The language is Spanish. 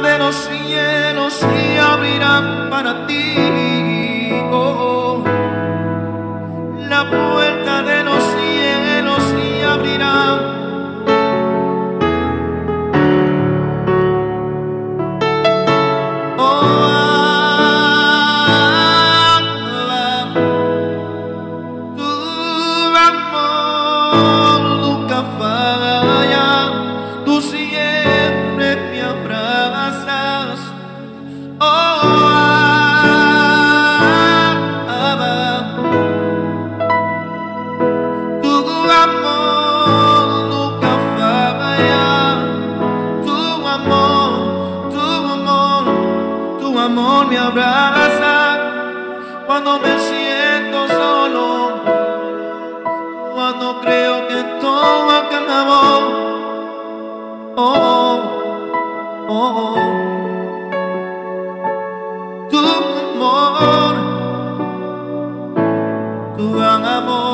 de los cielos se abrirán para ti. Oh, oh. La puerta de los cielos se abrirán. Oh, ah, ah. Tu amor amor me abraza cuando me siento solo cuando creo que todo acabó. Oh, oh, oh. Tu amor, tu amor.